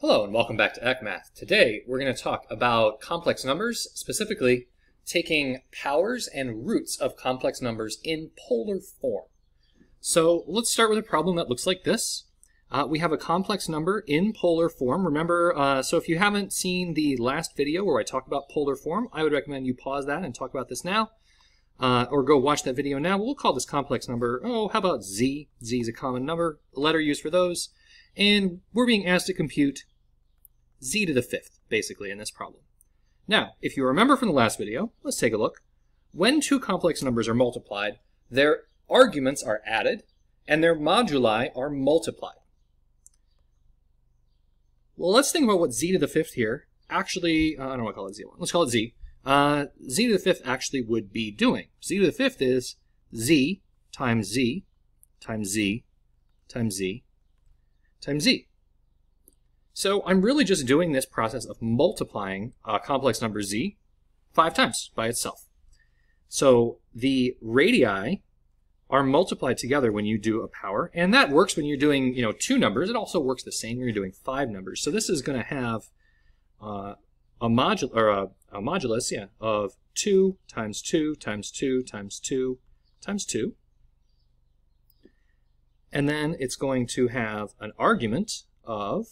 Hello and welcome back to EckMath. Today we're going to talk about complex numbers, specifically taking powers and roots of complex numbers in polar form. So let's start with a problem that looks like this. Uh, we have a complex number in polar form. Remember, uh, so if you haven't seen the last video where I talk about polar form, I would recommend you pause that and talk about this now. Uh, or go watch that video now. We'll call this complex number, oh, how about z? z is a common number, letter used for those. And we're being asked to compute z to the fifth, basically, in this problem. Now, if you remember from the last video, let's take a look. When two complex numbers are multiplied, their arguments are added, and their moduli are multiplied. Well, let's think about what z to the fifth here actually, uh, I don't want to call it z1, let's call it z. Uh, z to the fifth actually would be doing. z to the fifth is z times z times z times z times z. So I'm really just doing this process of multiplying a complex number z five times by itself. So the radii are multiplied together when you do a power, and that works when you're doing you know two numbers. It also works the same when you're doing five numbers. So this is going to have uh, a modul a, a modulus, yeah, of two times two times two times two times two, and then it's going to have an argument of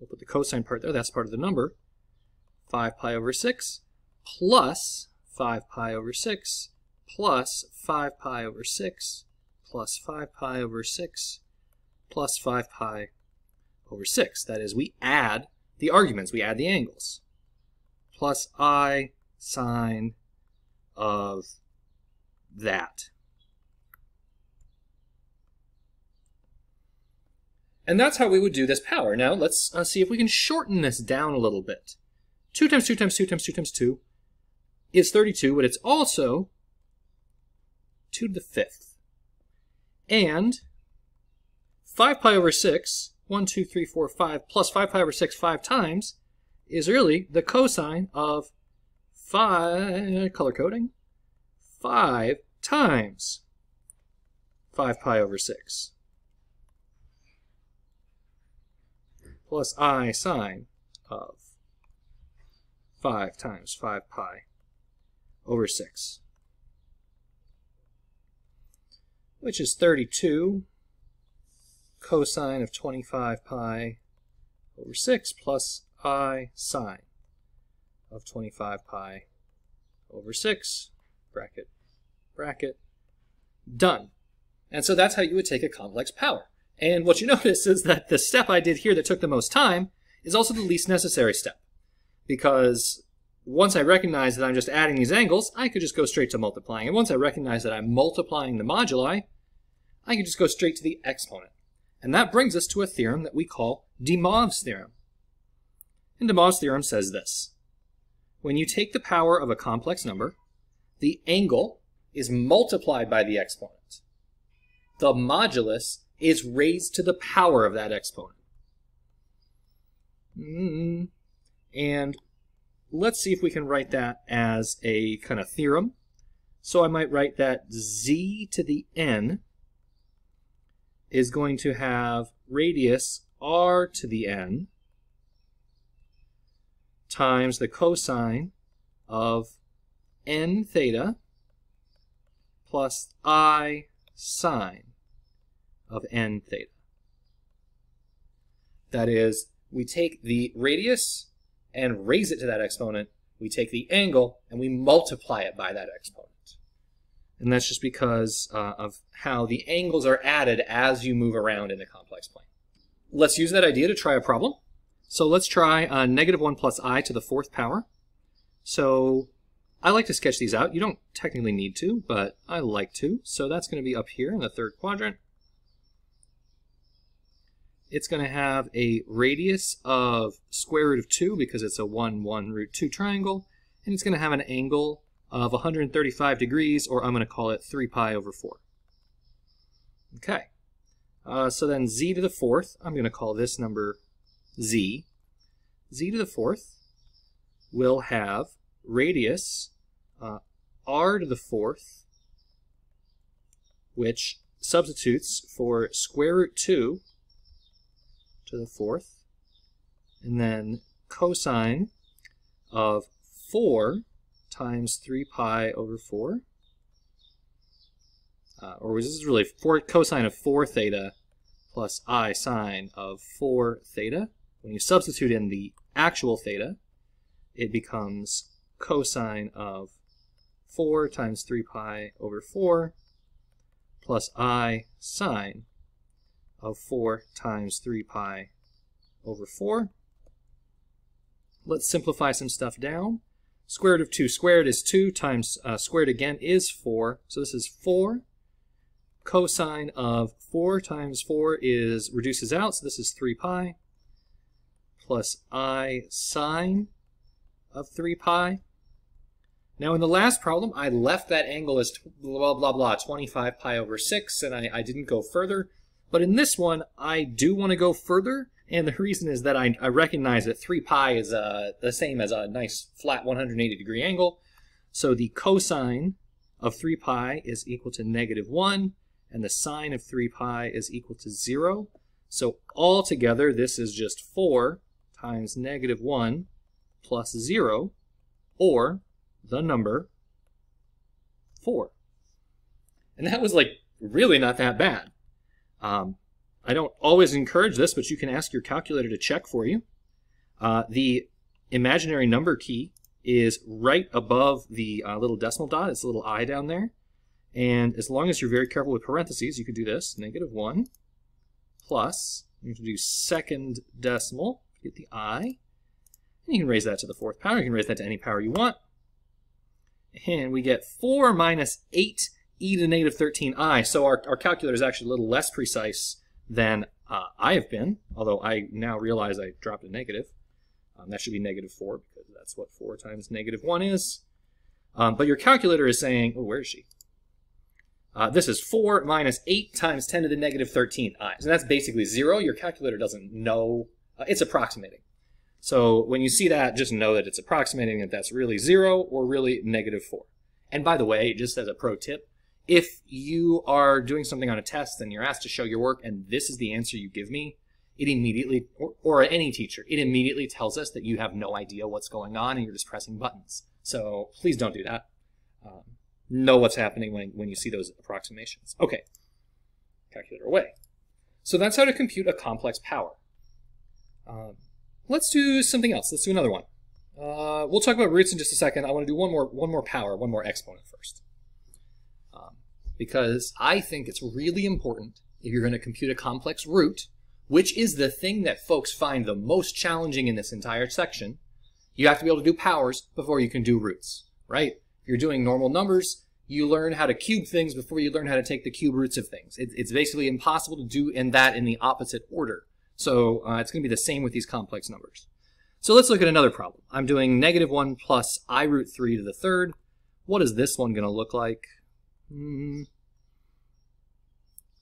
We'll put the cosine part there. That's part of the number. 5 pi over 6 plus 5 pi over 6 plus 5 pi over 6 plus 5 pi over 6 plus 5 pi over 6. That is, we add the arguments. We add the angles. Plus i sine of that. And that's how we would do this power. Now let's uh, see if we can shorten this down a little bit. 2 times 2 times 2 times 2 times 2 is 32, but it's also 2 to the fifth. And 5 pi over 6, 1, 2, 3, 4, 5, plus 5 pi over 6 5 times is really the cosine of 5, color coding, 5 times 5 pi over 6. Plus i sine of 5 times 5 pi over 6, which is 32 cosine of 25 pi over 6 plus i sine of 25 pi over 6, bracket, bracket, done. And so that's how you would take a complex power. And what you notice is that the step I did here that took the most time is also the least necessary step. Because once I recognize that I'm just adding these angles, I could just go straight to multiplying. And once I recognize that I'm multiplying the moduli, I can just go straight to the exponent. And that brings us to a theorem that we call de Moivre's theorem. And de Moivre's theorem says this. When you take the power of a complex number, the angle is multiplied by the exponent. The modulus is raised to the power of that exponent. Mm. And let's see if we can write that as a kind of theorem. So I might write that z to the n is going to have radius r to the n times the cosine of n theta plus i sine of n theta. That is, we take the radius and raise it to that exponent. We take the angle and we multiply it by that exponent. And that's just because uh, of how the angles are added as you move around in the complex plane. Let's use that idea to try a problem. So let's try uh, negative 1 plus i to the fourth power. So I like to sketch these out. You don't technically need to, but I like to. So that's going to be up here in the third quadrant it's going to have a radius of square root of 2 because it's a 1, 1 root 2 triangle, and it's going to have an angle of 135 degrees, or I'm going to call it 3 pi over 4. Okay, uh, so then z to the fourth, I'm going to call this number z. z to the fourth will have radius uh, r to the fourth, which substitutes for square root 2 to the fourth and then cosine of 4 times 3 pi over 4. Uh, or this is really 4 cosine of 4 theta plus i sine of 4 theta. When you substitute in the actual theta, it becomes cosine of 4 times 3 pi over 4 plus i sine of 4 times 3 pi over 4. Let's simplify some stuff down. Square root of 2 squared is 2 times uh, squared again is 4. So this is 4. Cosine of 4 times 4 is reduces out, so this is 3 pi plus i sine of 3 pi. Now in the last problem, I left that angle as blah, blah, blah, 25 pi over 6, and I, I didn't go further. But in this one, I do want to go further, and the reason is that I, I recognize that 3 pi is uh, the same as a nice flat 180 degree angle. So the cosine of 3 pi is equal to negative 1, and the sine of 3 pi is equal to 0. So altogether, this is just 4 times negative 1 plus 0, or the number 4. And that was like really not that bad. Um, I don't always encourage this, but you can ask your calculator to check for you. Uh, the imaginary number key is right above the uh, little decimal dot. It's a little i down there. And as long as you're very careful with parentheses, you can do this, negative 1 plus, you can do second decimal, get the i, and you can raise that to the fourth power. You can raise that to any power you want. And we get 4 minus 8 e to the negative 13i. So our, our calculator is actually a little less precise than uh, I have been, although I now realize I dropped a negative. Um, that should be negative 4 because that's what 4 times negative 1 is. Um, but your calculator is saying, oh, where is she? Uh, this is 4 minus 8 times 10 to the negative 13i. So that's basically 0. Your calculator doesn't know. Uh, it's approximating. So when you see that, just know that it's approximating that that's really 0 or really negative 4. And by the way, just as a pro tip, if you are doing something on a test and you're asked to show your work and this is the answer you give me, it immediately, or, or any teacher, it immediately tells us that you have no idea what's going on and you're just pressing buttons. So please don't do that. Um, know what's happening when, when you see those approximations. Okay, calculator away. So that's how to compute a complex power. Um, let's do something else. Let's do another one. Uh, we'll talk about roots in just a second. I want to do one more, one more power, one more exponent first because I think it's really important if you're going to compute a complex root, which is the thing that folks find the most challenging in this entire section, you have to be able to do powers before you can do roots, right? If you're doing normal numbers, you learn how to cube things before you learn how to take the cube roots of things. It, it's basically impossible to do in that in the opposite order. So uh, it's going to be the same with these complex numbers. So let's look at another problem. I'm doing negative 1 plus i root 3 to the third. What is this one going to look like? Mm,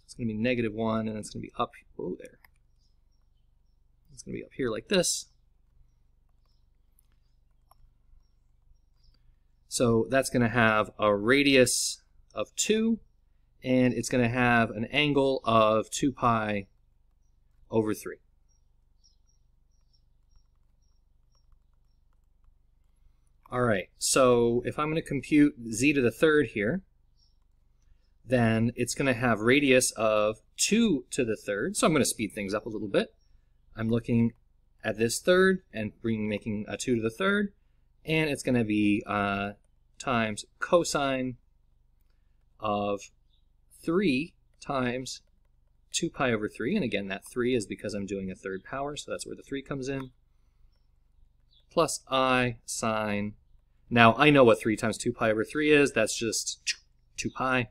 it's going to be negative 1, and it's going to be up oh, there. It's going to be up here like this. So that's going to have a radius of 2, and it's going to have an angle of 2 pi over 3. All right, so if I'm going to compute z to the third here, then it's going to have radius of 2 to the third. So I'm going to speed things up a little bit. I'm looking at this third and bring, making a 2 to the third. And it's going to be uh, times cosine of 3 times 2 pi over 3. And again, that 3 is because I'm doing a third power, so that's where the 3 comes in. Plus i sine. Now, I know what 3 times 2 pi over 3 is. That's just 2 pi.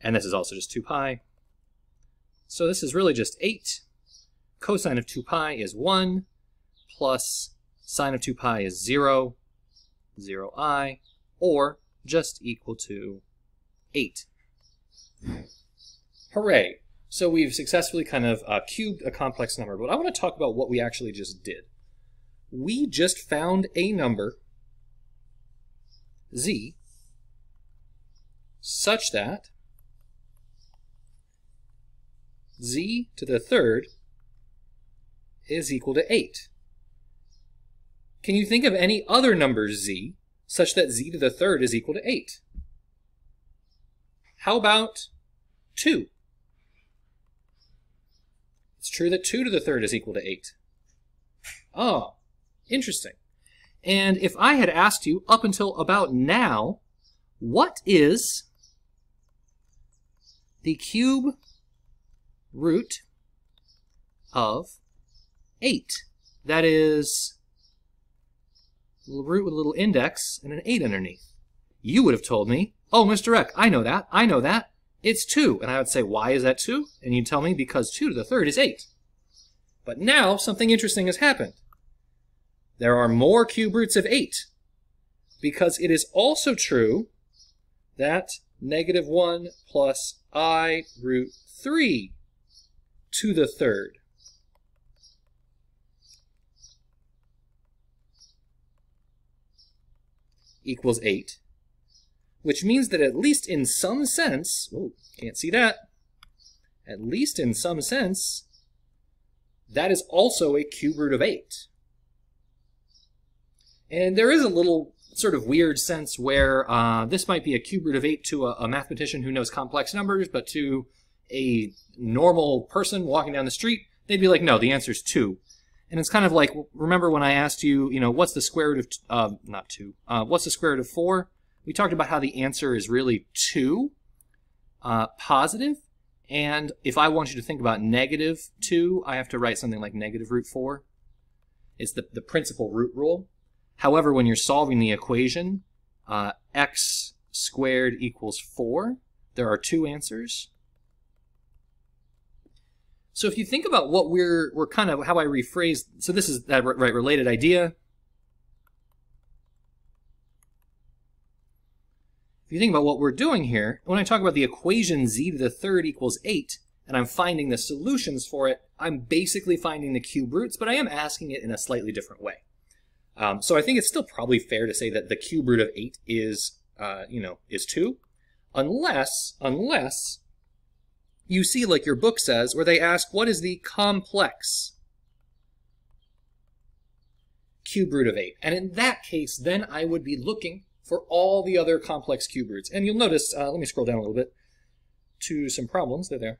And this is also just 2 pi. So this is really just 8. Cosine of 2 pi is 1, plus sine of 2 pi is 0, 0i, or just equal to 8. Hooray! So we've successfully kind of uh, cubed a complex number, but I want to talk about what we actually just did. We just found a number, z, such that z to the third is equal to 8. Can you think of any other number z such that z to the third is equal to 8? How about 2? It's true that 2 to the third is equal to 8. Oh, interesting. And if I had asked you up until about now, what is the cube root of 8? That is root with a little index and an 8 underneath. You would have told me, oh, Mr. Eck, I know that, I know that. It's 2. And I would say, why is that 2? And you'd tell me, because 2 to the third is 8. But now something interesting has happened. There are more cube roots of 8 because it is also true that negative 1 plus i root 3 to the third. Equals 8, which means that at least in some sense, oh, can't see that, at least in some sense, that is also a cube root of 8. And there is a little sort of weird sense where uh, this might be a cube root of 8 to a, a, mathematician who knows complex numbers, but to a normal person walking down the street, they'd be like, no, the answer is 2. And it's kind of like, remember when I asked you, you know, what's the square root of, uh, not 2, uh, what's the square root of 4? We talked about how the answer is really 2, uh, positive, and if I want you to think about negative 2, I have to write something like negative root 4. It's the, the principal root rule. However, when you're solving the equation, uh, x squared equals 4, there are two answers. So if you think about what we're, we're kind of, how I rephrase, so this is that right related idea. If you think about what we're doing here, when I talk about the equation z to the third equals 8, and I'm finding the solutions for it, I'm basically finding the cube roots, but I am asking it in a slightly different way. Um, so I think it's still probably fair to say that the cube root of 8 is, uh, you know, is 2. Unless, unless you see, like your book says, where they ask, what is the complex cube root of 8? And in that case, then I would be looking for all the other complex cube roots. And you'll notice, uh, let me scroll down a little bit to some problems. They're there.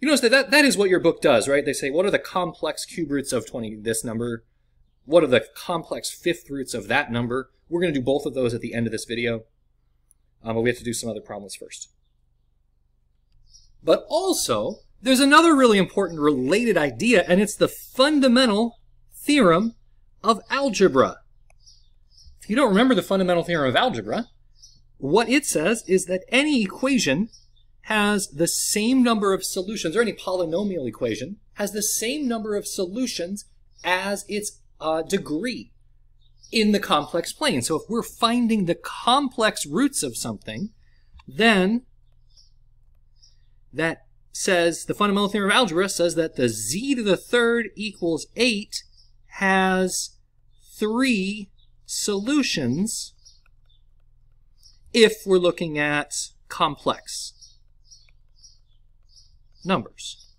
You notice that, that that is what your book does, right? They say, what are the complex cube roots of 20, this number, what are the complex fifth roots of that number? We're going to do both of those at the end of this video, um, but we have to do some other problems first. But also, there's another really important related idea, and it's the fundamental theorem of algebra. If you don't remember the fundamental theorem of algebra, what it says is that any equation has the same number of solutions, or any polynomial equation has the same number of solutions as its uh, degree in the complex plane. So if we're finding the complex roots of something, then that says, the fundamental theorem of algebra says that the z to the third equals 8 has three solutions if we're looking at complex numbers.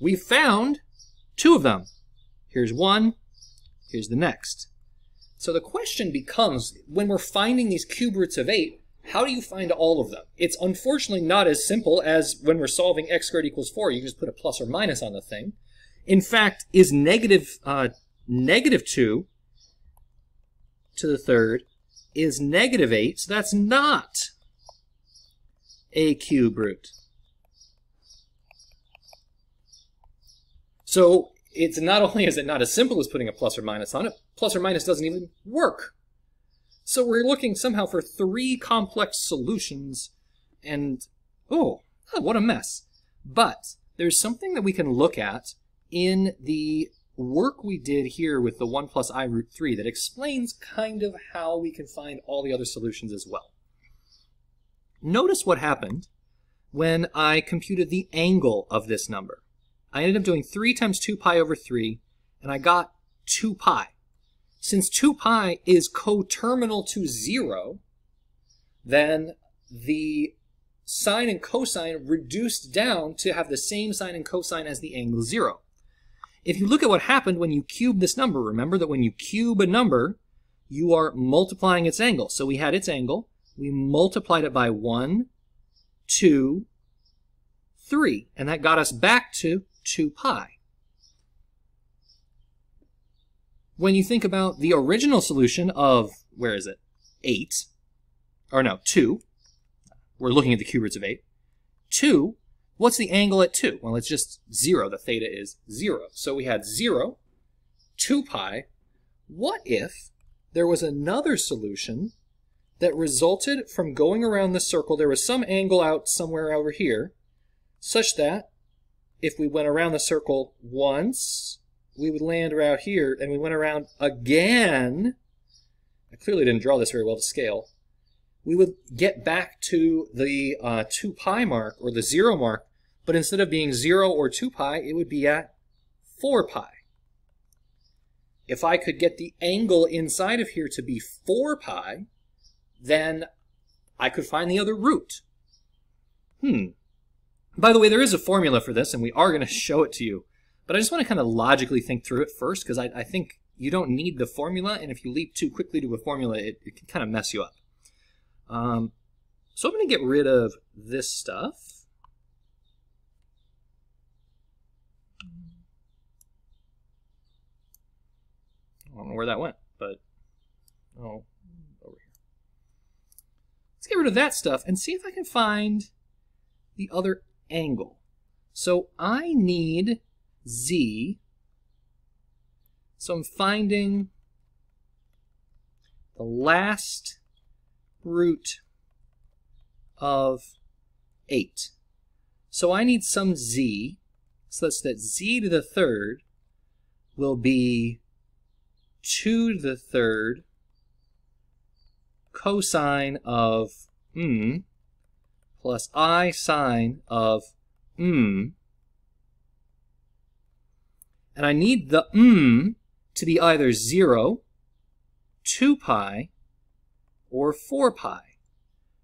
We found two of them. Here's one, here's the next. So the question becomes, when we're finding these cube roots of 8, how do you find all of them? It's unfortunately not as simple as when we're solving x squared equals 4. You just put a plus or minus on the thing. In fact, is negative, uh, negative 2 to the third is negative 8, so that's not a cube root. So it's not only is it not as simple as putting a plus or minus on it, plus or minus doesn't even work. So we're looking somehow for three complex solutions, and oh, what a mess. But there's something that we can look at in the work we did here with the 1 plus i root 3 that explains kind of how we can find all the other solutions as well. Notice what happened when I computed the angle of this number. I ended up doing 3 times 2 pi over 3, and I got 2 pi. Since 2 pi is coterminal to 0, then the sine and cosine reduced down to have the same sine and cosine as the angle 0. If you look at what happened when you cube this number, remember that when you cube a number, you are multiplying its angle. So we had its angle, we multiplied it by 1, 2, 3, and that got us back to 2 pi. When you think about the original solution of, where is it, 8, or no, 2, we're looking at the cube roots of 8, 2, what's the angle at 2? Well, it's just 0. The theta is 0. So we had 0, 2 pi. What if there was another solution that resulted from going around the circle, there was some angle out somewhere over here, such that if we went around the circle once, we would land around here, and we went around again. I clearly didn't draw this very well to scale. We would get back to the uh, 2 pi mark, or the 0 mark, but instead of being 0 or 2 pi, it would be at 4 pi. If I could get the angle inside of here to be 4 pi, then I could find the other root. Hmm. By the way, there is a formula for this, and we are going to show it to you. But I just want to kind of logically think through it first, because I, I, think you don't need the formula, and if you leap too quickly to a formula, it, it can kind of mess you up. Um, so I'm going to get rid of this stuff. I don't know where that went, but oh, over here. Let's get rid of that stuff and see if I can find the other angle. So I need z. So I'm finding the last root of 8. So I need some z such that z to the third will be 2 to the third cosine of mm plus i sine of mm. And I need the mm to be either 0, 2 pi, or 4 pi.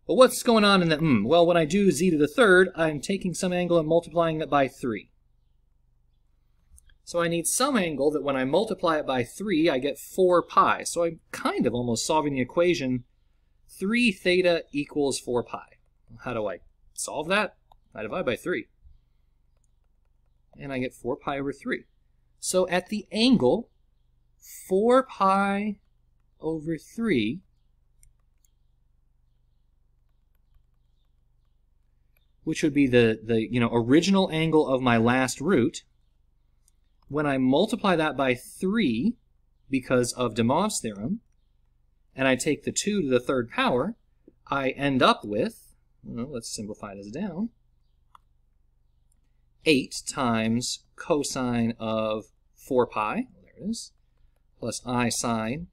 But what's going on in the mm? Well, when I do z to the third, I'm taking some angle and multiplying it by 3. So I need some angle that when I multiply it by 3, I get 4 pi. So I'm kind of almost solving the equation 3 theta equals 4 pi. How do I solve that? I divide by 3. And I get 4 pi over 3. So at the angle 4 pi over 3, which would be the, the you know original angle of my last root, when I multiply that by 3 because of de Moivre's theorem, and I take the 2 to the third power, I end up with, well, let's simplify this down, 8 times cosine of 4 pi, there it is, plus i sine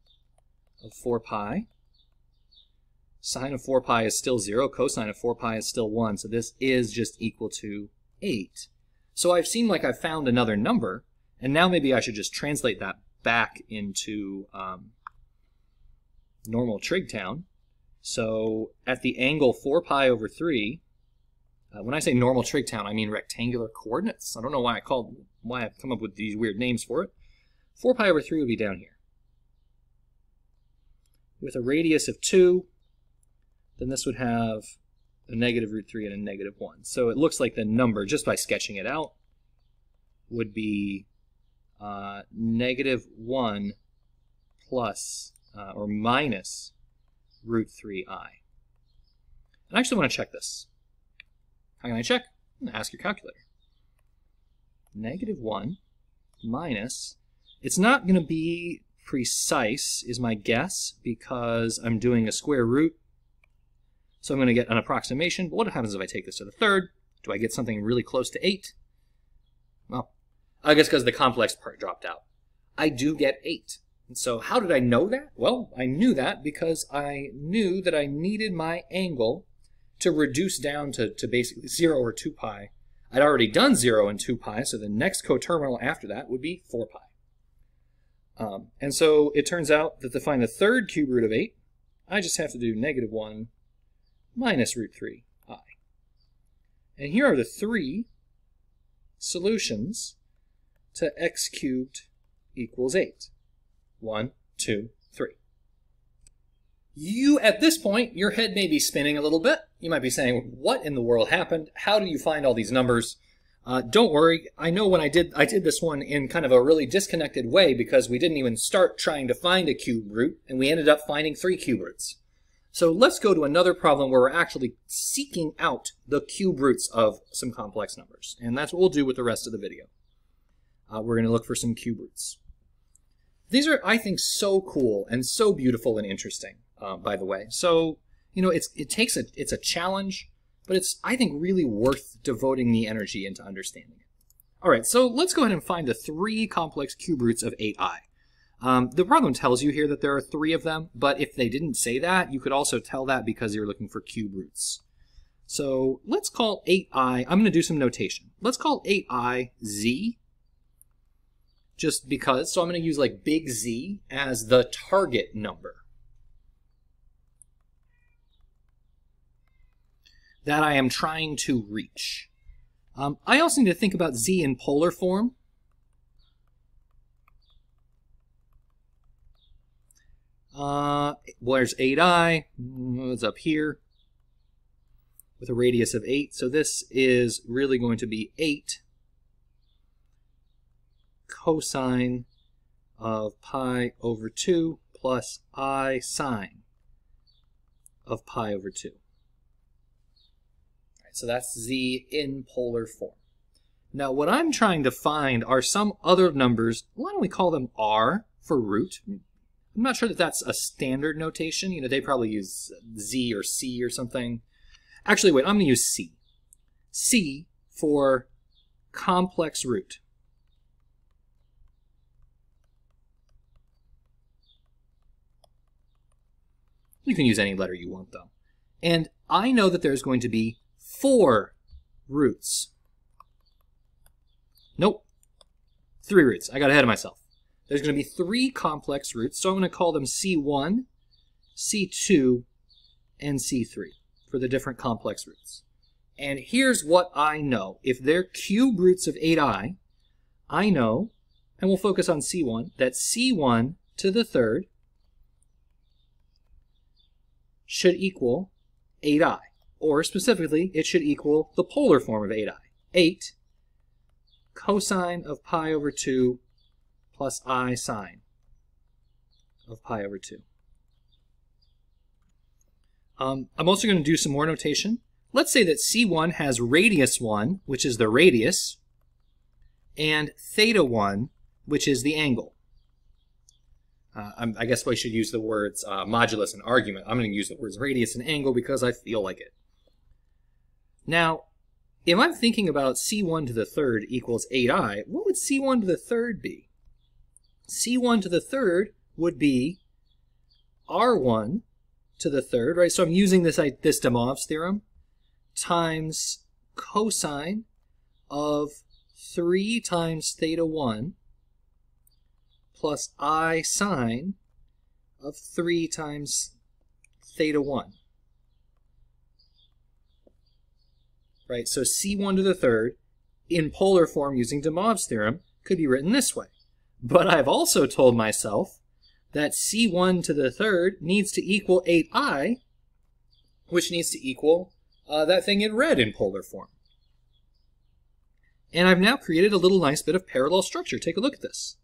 of 4 pi. Sine of 4 pi is still 0, cosine of 4 pi is still 1, so this is just equal to 8. So I've seemed like I've found another number, and now maybe I should just translate that back into um, normal Trigtown. So at the angle 4 pi over 3, uh, when I say normal trig town, I mean rectangular coordinates. I don't know why I called why I've come up with these weird names for it. 4 pi over 3 would be down here. With a radius of 2, then this would have a negative root 3 and a negative 1. So it looks like the number, just by sketching it out, would be uh, negative 1 plus uh, or minus root 3i. And I actually want to check this. How can I check? Ask your calculator. Negative 1 minus, it's not going to be precise is my guess because I'm doing a square root. So I'm going to get an approximation. But what happens if I take this to the third? Do I get something really close to 8? Well, I guess because the complex part dropped out. I do get 8. And so how did I know that? Well, I knew that because I knew that I needed my angle to reduce down to, to basically 0 or 2 pi. I'd already done 0 and 2 pi, so the next coterminal after that would be 4 pi. Um, and so it turns out that to find the third cube root of 8, I just have to do negative 1 minus root 3 i. And here are the three solutions to x cubed equals 8. 1, 2, 3. You, at this point, your head may be spinning a little bit. You might be saying, what in the world happened? How do you find all these numbers? Uh, don't worry, I know when I did I did this one in kind of a really disconnected way because we didn't even start trying to find a cube root, and we ended up finding three cube roots. So let's go to another problem where we're actually seeking out the cube roots of some complex numbers. And that's what we'll do with the rest of the video. Uh, we're going to look for some cube roots. These are, I think, so cool and so beautiful and interesting, uh, by the way. So, you know, it's, it takes a, it's a challenge, but it's, I think, really worth devoting the energy into understanding it. All right, so let's go ahead and find the three complex cube roots of 8i. Um, the problem tells you here that there are three of them, but if they didn't say that, you could also tell that because you're looking for cube roots. So let's call 8i, I'm going to do some notation. Let's call 8i z, just because. So I'm going to use like big Z as the target number. That I am trying to reach. Um, I also need to think about Z in polar form. Uh, where's 8i? It's up here with a radius of 8. So this is really going to be 8 cosine of pi over 2 plus i sine of pi over 2. So that's z in polar form. Now what I'm trying to find are some other numbers, why don't we call them r for root? I'm not sure that that's a standard notation. You know, they probably use Z or C or something. Actually, wait, I'm going to use C. C for complex root. You can use any letter you want, though. And I know that there's going to be four roots. Nope. Three roots. I got ahead of myself. There's going to be three complex roots, so I'm going to call them C1, C2, and C3 for the different complex roots. And here's what I know. If they're cube roots of 8i, I know, and we'll focus on C1, that C1 to the third should equal 8i. Or specifically, it should equal the polar form of 8i. 8 cosine of pi over 2 plus i sine of pi over 2. Um, I'm also going to do some more notation. Let's say that C1 has radius 1, which is the radius, and theta 1, which is the angle. Uh, I guess I should use the words uh, modulus and argument. I'm going to use the words radius and angle because I feel like it. Now, if I'm thinking about C1 to the third equals 8i, what would C1 to the third be? C1 to the third would be R1 to the third, right? So I'm using this, this de Moivre's theorem times cosine of 3 times theta 1 plus i sine of 3 times theta 1. Right, so c1 to the third in polar form using de Moivre's theorem could be written this way. But I've also told myself that c1 to the third needs to equal 8i, which needs to equal uh, that thing in red in polar form. And I've now created a little nice bit of parallel structure. Take a look at this.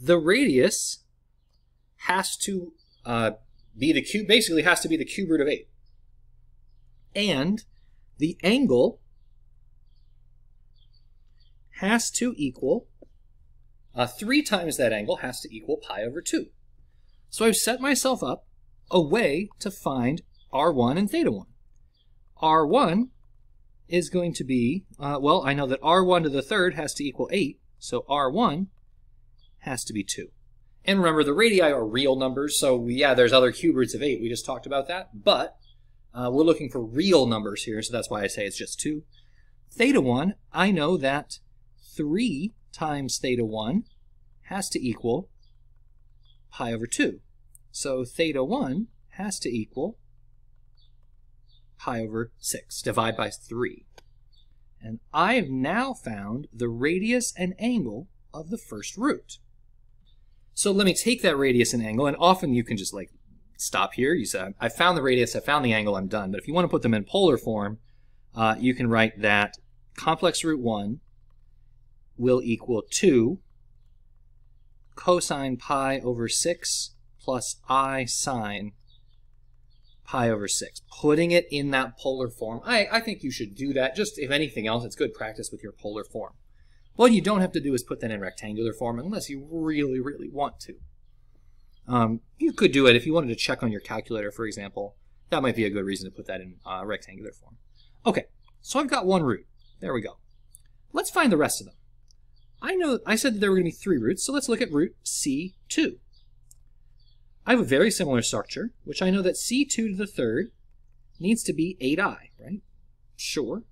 The radius has to uh, be the cube, basically has to be the cube root of 8. And the angle has to equal uh, 3 times that angle has to equal pi over 2. So I've set myself up a way to find r1 and theta 1. r1 is going to be, uh, well, I know that r1 to the third has to equal 8, so r1 has to be 2. And remember, the radii are real numbers, so yeah, there's other cube roots of 8. We just talked about that, but uh, we're looking for real numbers here, so that's why I say it's just 2. Theta 1, I know that 3 times theta 1 has to equal pi over 2. So theta 1 has to equal pi over 6. Divide by 3. And I have now found the radius and angle of the first root. So let me take that radius and angle, and often you can just like stop here. You say, I found the radius, I found the angle, I'm done. But if you want to put them in polar form, uh, you can write that complex root 1 will equal 2 cosine pi over 6 plus i sine pi over 6. Putting it in that polar form. I, I think you should do that. Just, if anything else, it's good practice with your polar form. What you don't have to do is put that in rectangular form unless you really, really want to. Um, you could do it if you wanted to check on your calculator, for example. That might be a good reason to put that in uh, rectangular form. Okay, so I've got one root. There we go. Let's find the rest of them. I know I said that there were going to be three roots, so let's look at root C2. I have a very similar structure, which I know that C2 to the third needs to be 8i, right? Sure.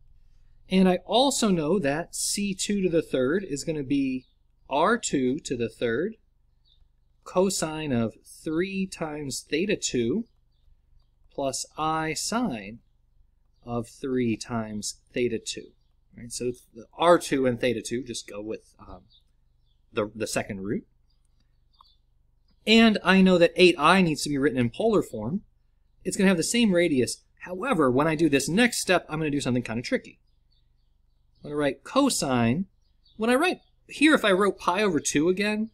And I also know that C2 to the third is going to be R2 to the third cosine of 3 times theta 2 plus I sine of 3 times theta 2. Right? So R2 and theta 2 just go with um, the, the second root. And I know that 8i needs to be written in polar form. It's going to have the same radius. However, when I do this next step, I'm going to do something kind of tricky. I'm going to write cosine. When I write here, if I wrote pi over 2 again,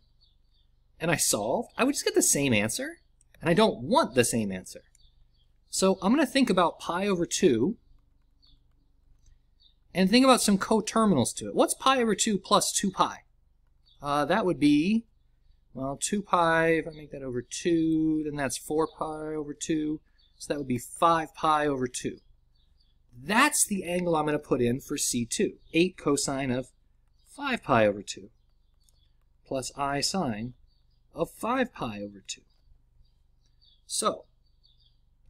and I solved, I would just get the same answer. And I don't want the same answer. So I'm going to think about pi over 2 and think about some coterminals to it. What's pi over 2 plus 2 pi? Uh, that would be, well, 2 pi, if I make that over 2, then that's 4 pi over 2. So that would be 5 pi over 2. That's the angle I'm going to put in for C2. 8 cosine of 5 pi over 2 plus I sine of 5 pi over 2. So,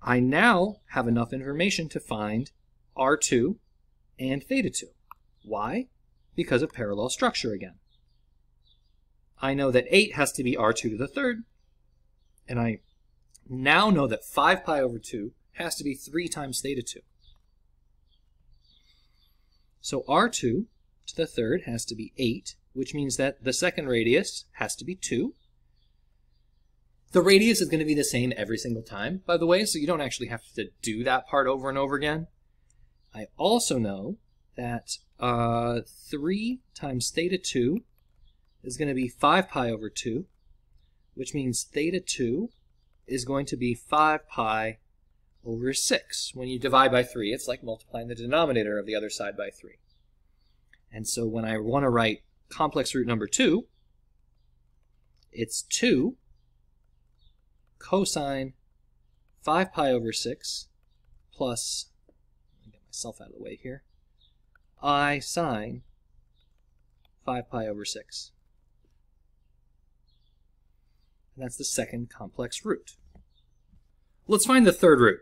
I now have enough information to find R2 and theta 2. Why? Because of parallel structure again. I know that 8 has to be R2 to the third, and I now know that 5 pi over 2 has to be 3 times theta 2. So R2 to the third has to be 8, which means that the second radius has to be 2. The radius is going to be the same every single time, by the way, so you don't actually have to do that part over and over again. I also know that uh, 3 times theta 2 is going to be 5 pi over 2, which means theta 2 is going to be 5 pi over 6. When you divide by 3, it's like multiplying the denominator of the other side by 3. And so when I want to write complex root number 2, it's 2 cosine 5 pi over 6 plus, let me get myself out of the way here, i sine 5 pi over 6. And that's the second complex root. Let's find the third root.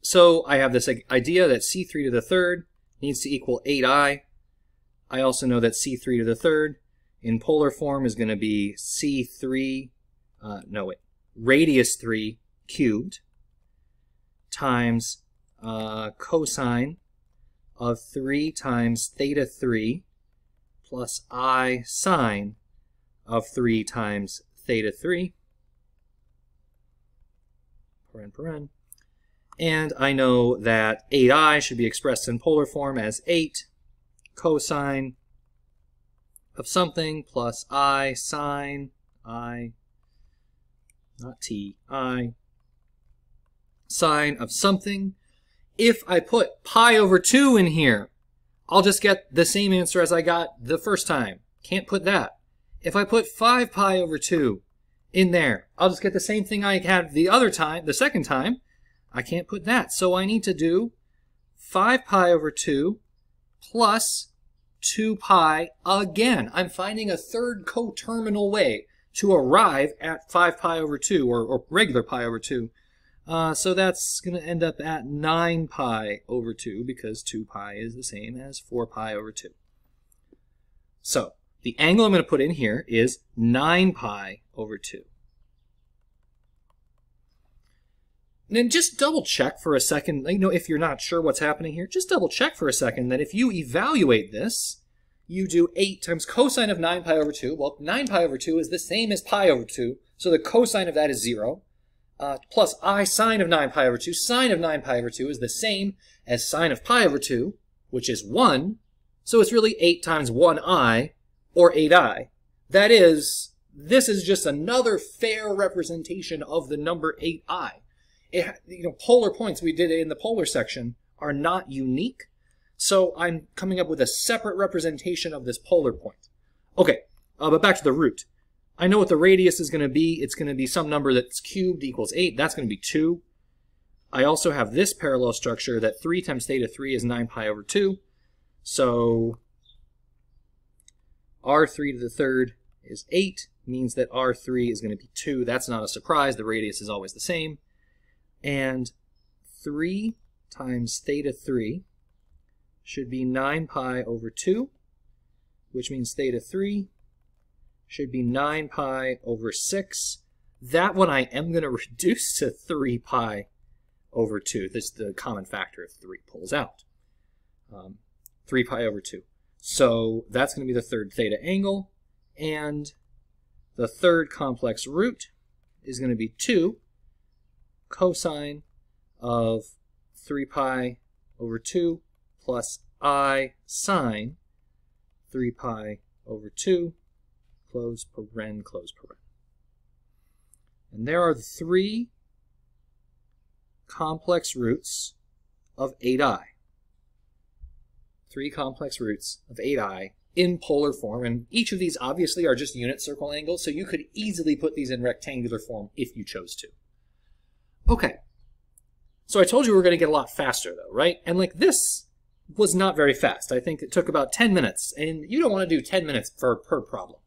So I have this idea that c3 to the third needs to equal 8i. I also know that c3 to the third in polar form is going to be c3, uh, no wait, radius 3 cubed times uh, cosine of 3 times theta 3 plus i sine of 3 times theta 3 paren paren. And I know that 8i should be expressed in polar form as 8 cosine of something plus i sine i not t, i, sine of something. If I put pi over 2 in here, I'll just get the same answer as I got the first time. Can't put that. If I put 5 pi over 2 in there, I'll just get the same thing I had the other time, the second time. I can't put that. So I need to do 5 pi over 2 plus 2 pi again. I'm finding a third coterminal way to arrive at 5 pi over 2, or, or regular pi over 2. Uh, so that's going to end up at 9 pi over 2, because 2 pi is the same as 4 pi over 2. So the angle I'm going to put in here is 9 pi over 2. And then just double check for a second, you know, if you're not sure what's happening here, just double check for a second that if you evaluate this, you do 8 times cosine of 9 pi over 2. Well, 9 pi over 2 is the same as pi over 2, so the cosine of that is 0. Uh, plus i sine of 9 pi over 2. Sine of 9 pi over 2 is the same as sine of pi over 2, which is 1. So it's really 8 times 1i, or 8i. That is, this is just another fair representation of the number 8i. It, you know, polar points we did in the polar section are not unique, so I'm coming up with a separate representation of this polar point. Okay, uh, but back to the root. I know what the radius is going to be. It's going to be some number that's cubed equals 8. That's going to be 2. I also have this parallel structure that 3 times theta 3 is 9 pi over 2. So r3 to the third is 8, means that r3 is going to be 2. That's not a surprise. The radius is always the same. And 3 times theta 3 should be 9 pi over 2, which means theta 3 should be 9 pi over 6. That one I am going to reduce to 3 pi over 2. This is the common factor if 3 pulls out. Um, 3 pi over 2. So that's going to be the third theta angle. And the third complex root is going to be 2 cosine of 3 pi over 2 plus i sine 3 pi over 2, close paren, close paren. And there are three complex roots of 8i three complex roots of 8i in polar form, and each of these obviously are just unit circle angles, so you could easily put these in rectangular form if you chose to. Okay, so I told you we are going to get a lot faster though, right? And like this was not very fast. I think it took about 10 minutes, and you don't want to do 10 minutes per, per problem.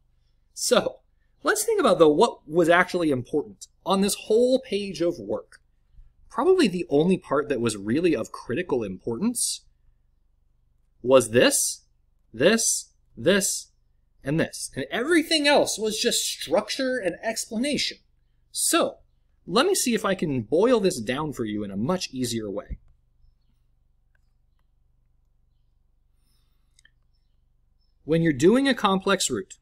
So let's think about though what was actually important on this whole page of work. Probably the only part that was really of critical importance was this, this, this, and this. And everything else was just structure and explanation. So, let me see if I can boil this down for you in a much easier way. When you're doing a complex root,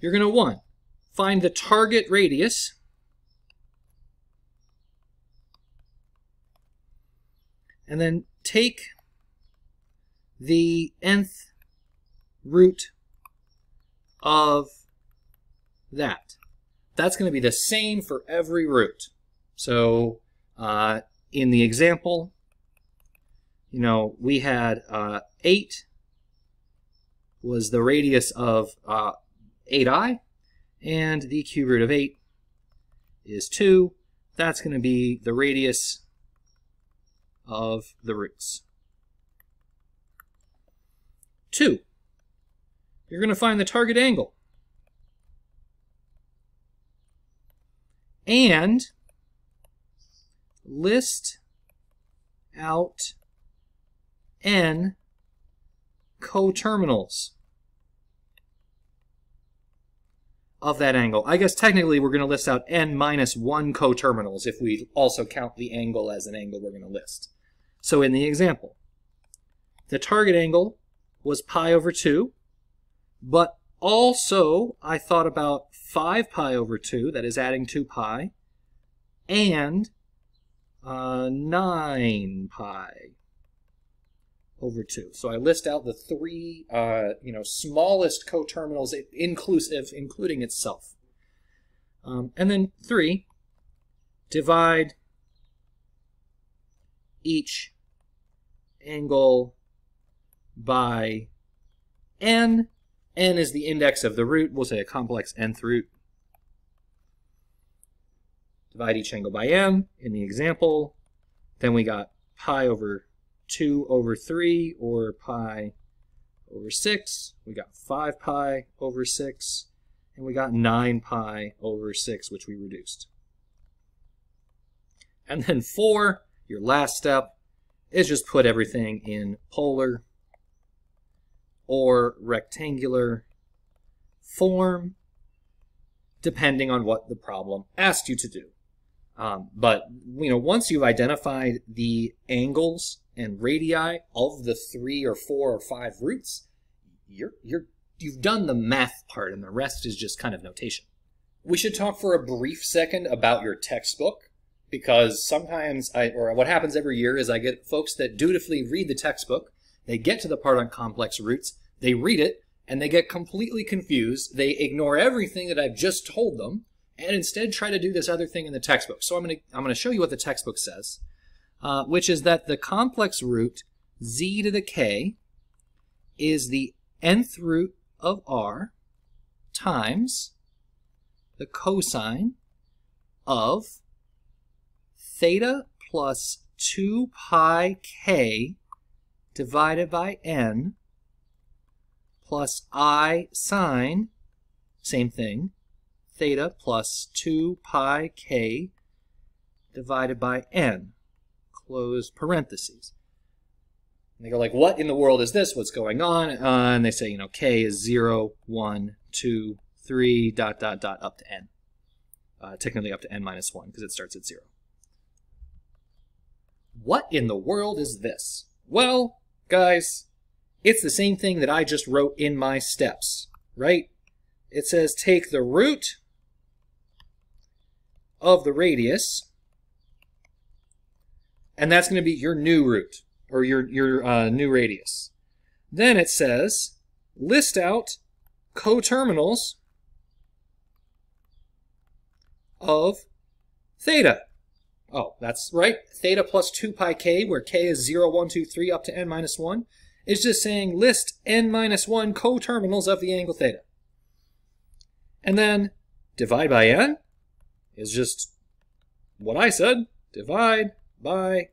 you're going to, one, find the target radius and then take the nth root of that. That's going to be the same for every root. So uh, in the example, you know, we had uh, 8 was the radius of uh, 8i, and the cube root of 8 is 2. That's going to be the radius of the roots. Two, you're going to find the target angle. And list out n coterminals of that angle. I guess technically we're going to list out n minus 1 coterminals if we also count the angle as an angle we're going to list. So in the example, the target angle was pi over 2, but also I thought about 5 pi over 2, that is adding 2 pi, and uh, 9 pi over 2. So I list out the three, uh, you know, smallest coterminals inclusive, including itself. Um, and then 3, divide each angle by n. n is the index of the root. We'll say a complex nth root. Divide each angle by m in the example. Then we got pi over 2 over 3 or pi over 6. We got 5 pi over 6. And we got 9 pi over 6, which we reduced. And then 4, your last step, is just put everything in polar or rectangular form. depending on what the problem asked you to do. Um, but you know, once you've identified the angles and radii of the three or four or five roots, you're you're you've done the math part, and the rest is just kind of notation. We should talk for a brief second about your textbook because sometimes I or what happens every year is I get folks that dutifully read the textbook, they get to the part on complex roots, they read it, and they get completely confused. They ignore everything that I've just told them and instead try to do this other thing in the textbook. So I'm going to I'm going to show you what the textbook says, uh, which is that the complex root z to the k is the nth root of r times the cosine of theta plus 2 pi k divided by n plus i sine, same thing, theta plus 2 pi k divided by n, close parentheses. And they go like, what in the world is this? What's going on? Uh, and they say, you know, k is 0, 1, 2, 3, dot, dot, dot, up to n. Uh, technically up to n minus 1 because it starts at 0. What in the world is this? Well, guys, it's the same thing that I just wrote in my steps, right? It says take the root of the radius, and that's going to be your new root, or your, your uh, new radius. Then it says, list out coterminals of theta. Oh, that's right. Theta plus 2 pi k, where k is 0, 1, 2, 3, up to n minus 1, is just saying list n minus 1 coterminals of the angle theta. And then divide by n is just what I said. Divide by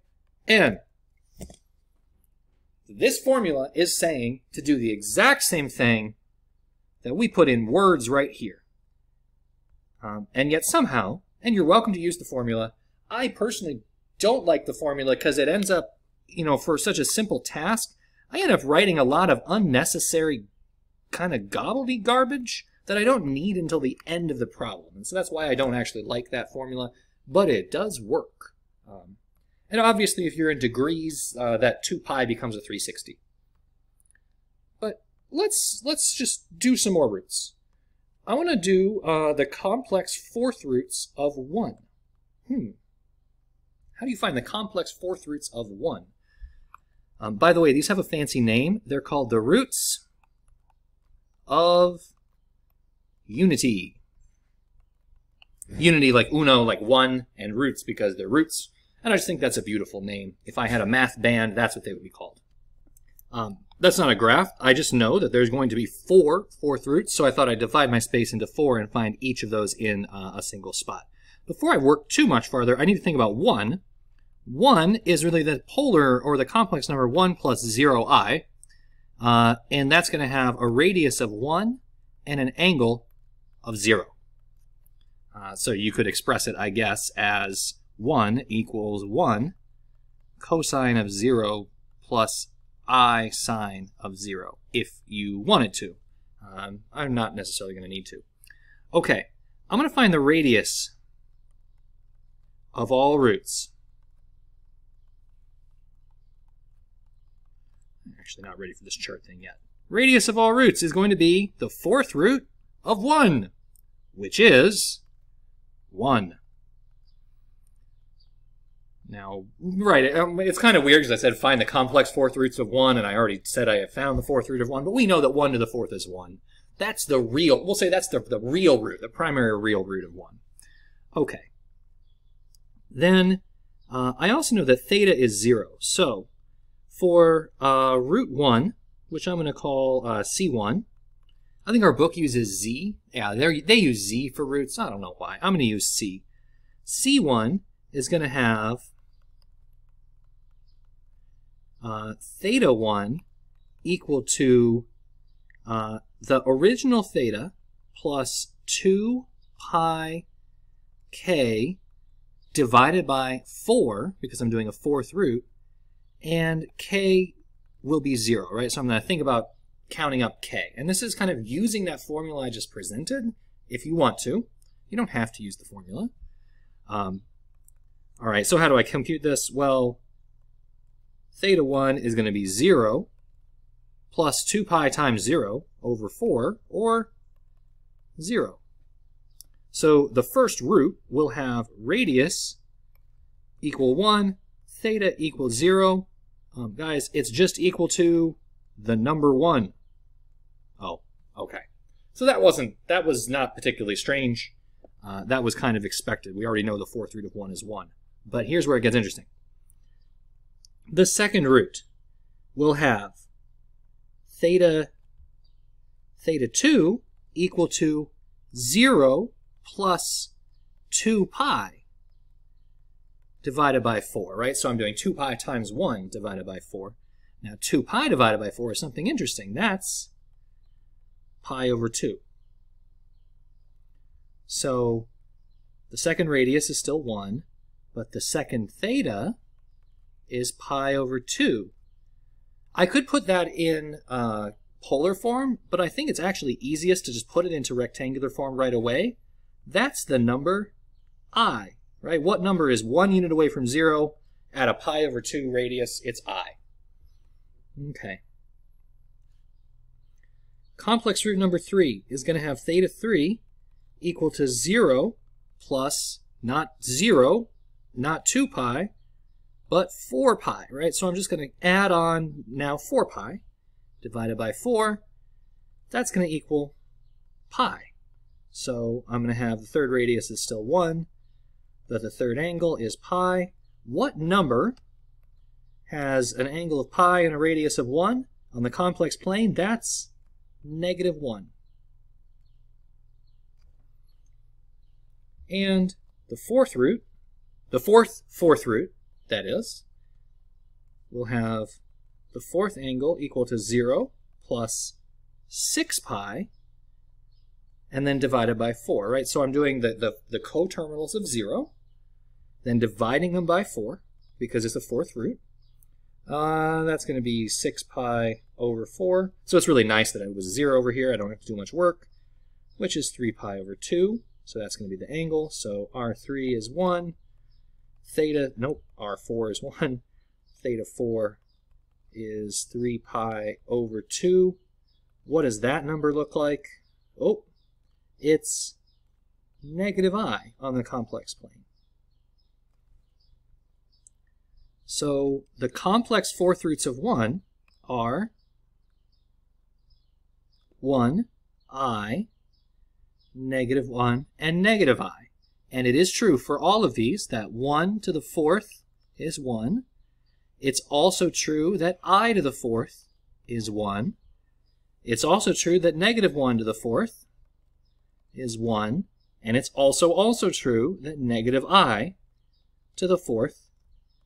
n. This formula is saying to do the exact same thing that we put in words right here. Um, and yet somehow, and you're welcome to use the formula, I personally don't like the formula because it ends up, you know, for such a simple task, I end up writing a lot of unnecessary kind of garbage that I don't need until the end of the problem. And so that's why I don't actually like that formula, but it does work. Um, and obviously, if you're in degrees, uh, that 2 pi becomes a 360. But let's, let's just do some more roots. I want to do uh, the complex fourth roots of 1. Hmm. How do you find the complex fourth roots of 1? Um, by the way, these have a fancy name. They're called the roots of unity. Unity like uno, like one, and roots because they're roots. And I just think that's a beautiful name. If I had a math band, that's what they would be called. Um, that's not a graph. I just know that there's going to be four fourth roots, so I thought I'd divide my space into four and find each of those in uh, a single spot. Before I work too much farther, I need to think about one. One is really the polar or the complex number 1 plus 0i, uh, and that's going to have a radius of 1 and an angle of 0. Uh, so you could express it, I guess, as 1 equals 1 cosine of 0 plus i sine of 0, if you wanted to. Um, I'm not necessarily going to need to. Okay, I'm going to find the radius of all roots. I'm actually not ready for this chart thing yet. Radius of all roots is going to be the fourth root of 1 which is 1. Now, right, um, it's kind of weird because I said find the complex fourth roots of 1, and I already said I have found the fourth root of 1, but we know that 1 to the fourth is 1. That's the real, we'll say that's the, the real root, the primary real root of 1. Okay. Then, uh, I also know that theta is 0. So, for uh, root 1, which I'm going to call uh, C1, I think our book uses Z. Yeah, they use Z for roots. I don't know why. I'm going to use C. C1 is going to have uh, theta 1 equal to uh, the original theta plus 2 pi k divided by 4, because I'm doing a fourth root, and k will be 0, right? So I'm going to think about counting up k. And this is kind of using that formula I just presented, if you want to. You don't have to use the formula. Um, all right, so how do I compute this? Well, theta 1 is going to be 0 plus 2 pi times 0 over 4, or 0. So the first root will have radius equal 1, theta equal 0. Um, guys, it's just equal to the number 1. Okay. So that wasn't, that was not particularly strange. Uh, that was kind of expected. We already know the fourth root of 1 is 1. But here's where it gets interesting. The second root will have theta, theta 2 equal to 0 plus 2 pi divided by 4, right? So I'm doing 2 pi times 1 divided by 4. Now 2 pi divided by 4 is something interesting. That's pi over 2. So the second radius is still 1, but the second theta is pi over 2. I could put that in uh, polar form, but I think it's actually easiest to just put it into rectangular form right away. That's the number i, right? What number is one unit away from 0 at a pi over 2 radius? It's i. Okay. Complex root number 3 is going to have theta 3 equal to 0 plus not 0, not 2 pi, but 4 pi, right? So I'm just going to add on now 4 pi divided by 4. That's going to equal pi. So I'm going to have the third radius is still 1, but the third angle is pi. What number has an angle of pi and a radius of 1 on the complex plane? That's negative 1. And the fourth root, the fourth fourth root, that is, will have the fourth angle equal to 0 plus 6 pi, and then divided by 4, right? So I'm doing the, the, the coterminals of 0, then dividing them by 4, because it's the fourth root. Uh, that's going to be 6 pi over 4. So it's really nice that it was 0 over here. I don't have to do much work, which is 3 pi over 2. So that's going to be the angle. So R3 is 1. Theta, nope, R4 is 1. Theta 4 is 3 pi over 2. What does that number look like? Oh, it's negative i on the complex plane. So the complex fourth roots of 1 are 1, i, negative 1, and negative i. And it is true for all of these that 1 to the fourth is 1. It's also true that i to the fourth is 1. It's also true that negative 1 to the fourth is 1. And it's also also true that negative i to the fourth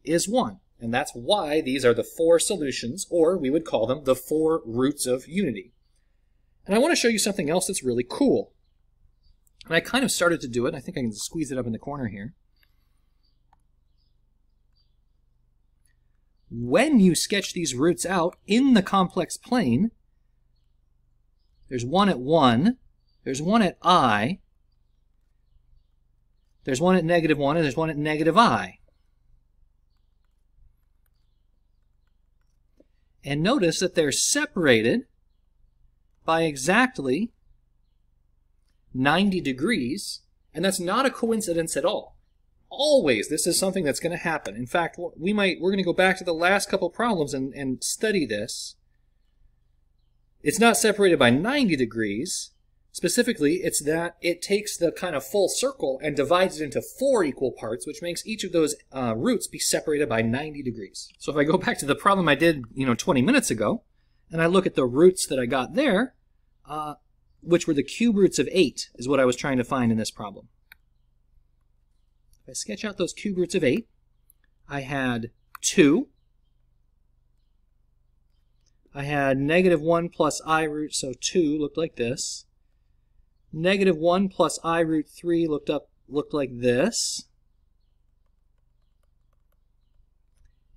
is 1. And that's why these are the four solutions, or we would call them the four roots of unity. And I want to show you something else that's really cool. And I kind of started to do it. I think I can squeeze it up in the corner here. When you sketch these roots out in the complex plane, there's one at 1, there's one at i, there's one at negative 1, and there's one at negative i. And notice that they're separated by exactly 90 degrees, and that's not a coincidence at all. Always, this is something that's going to happen. In fact, we might we're going to go back to the last couple problems and, and study this. It's not separated by 90 degrees. Specifically, it's that it takes the kind of full circle and divides it into four equal parts, which makes each of those uh, roots be separated by 90 degrees. So if I go back to the problem I did, you know, 20 minutes ago, and I look at the roots that I got there, uh, which were the cube roots of 8, is what I was trying to find in this problem. If I sketch out those cube roots of 8, I had 2. I had negative 1 plus i root, so 2 looked like this. Negative 1 plus i root 3 looked up looked like this.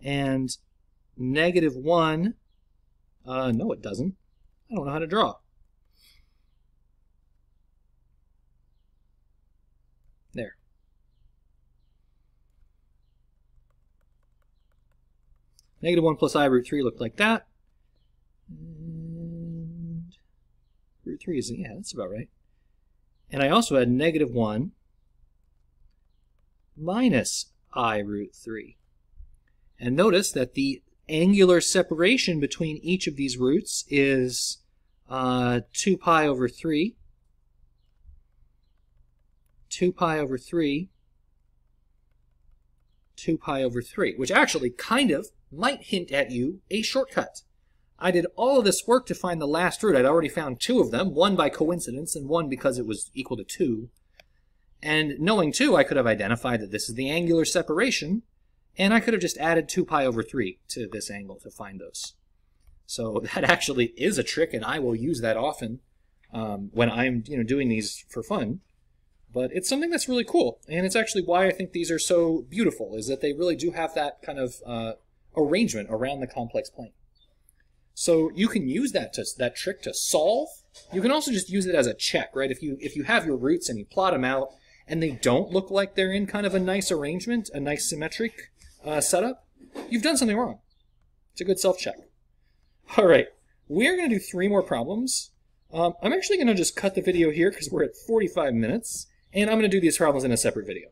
And negative 1, uh, no it doesn't. I don't know how to draw. There. Negative 1 plus i root 3 looked like that. And root 3 is, yeah, that's about right. And I also had negative 1 minus i root 3. And notice that the angular separation between each of these roots is uh, 2 pi over 3. 2 pi over 3. 2 pi over 3, which actually kind of might hint at you a shortcut. I did all of this work to find the last root. I'd already found two of them, one by coincidence and one because it was equal to 2. And knowing 2, I could have identified that this is the angular separation, and I could have just added 2 pi over 3 to this angle to find those. So that actually is a trick, and I will use that often um, when I'm you know doing these for fun. But it's something that's really cool, and it's actually why I think these are so beautiful, is that they really do have that kind of uh, arrangement around the complex plane. So you can use that to, that trick to solve. You can also just use it as a check, right? If you if you have your roots and you plot them out, and they don't look like they're in kind of a nice arrangement, a nice symmetric uh, setup, you've done something wrong. It's a good self-check. All right, we're going to do three more problems. Um, I'm actually going to just cut the video here because we're at 45 minutes, and I'm going to do these problems in a separate video.